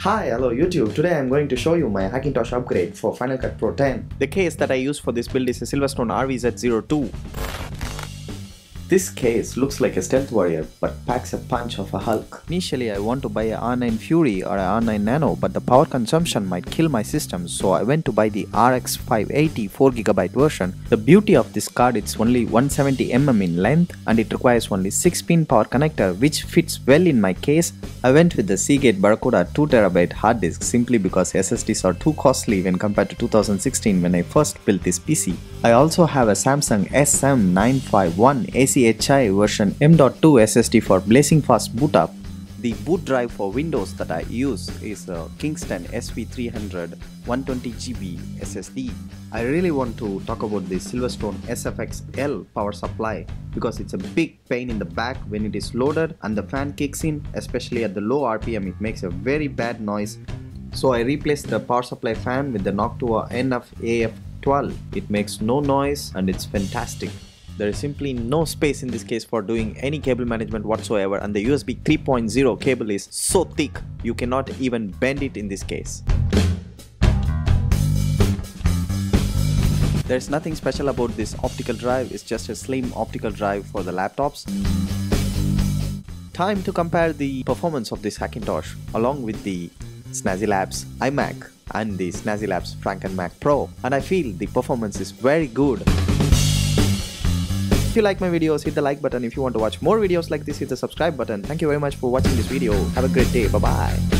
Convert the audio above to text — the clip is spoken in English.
Hi, hello YouTube. Today I'm going to show you my Hackintosh upgrade for Final Cut Pro 10. The case that I use for this build is a Silverstone RVZ02. This case looks like a stealth warrior but packs a punch of a Hulk. Initially I want to buy a R9 Fury or a R9 Nano but the power consumption might kill my system so I went to buy the RX 580 4GB version. The beauty of this card it's only 170mm in length and it requires only 6 pin power connector which fits well in my case. I went with the Seagate Barracuda 2TB hard disk simply because SSDs are too costly when compared to 2016 when I first built this PC. I also have a Samsung SM951 ACHI version M.2 SSD for blazing fast boot up. The boot drive for Windows that I use is a Kingston SV300 120GB SSD. I really want to talk about the Silverstone SFX-L power supply because it's a big pain in the back when it is loaded and the fan kicks in especially at the low RPM it makes a very bad noise so I replaced the power supply fan with the Noctua NF-AF 12. It makes no noise and it's fantastic. There is simply no space in this case for doing any cable management whatsoever and the USB 3.0 cable is so thick you cannot even bend it in this case. There is nothing special about this optical drive, it's just a slim optical drive for the laptops. Time to compare the performance of this Hackintosh along with the Snazzy Labs iMac and the Snazzy Labs Franken Mac Pro and I feel the performance is very good. If you like my videos, hit the like button. If you want to watch more videos like this, hit the subscribe button. Thank you very much for watching this video. Have a great day. Bye bye.